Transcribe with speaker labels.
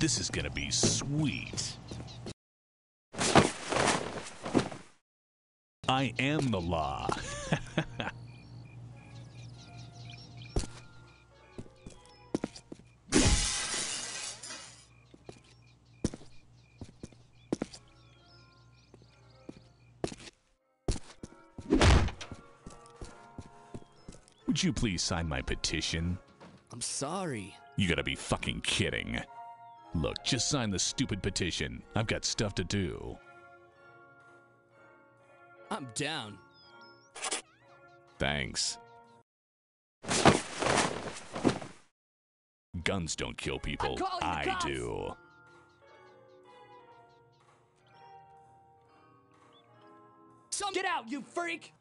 Speaker 1: This is gonna be sweet. I am the law. Would you please sign my petition?
Speaker 2: I'm sorry.
Speaker 1: You gotta be fucking kidding. Look, just sign the stupid petition. I've got stuff to do.
Speaker 2: I'm down.
Speaker 1: Thanks. Guns don't kill people. I do.
Speaker 2: Some get out, you freak!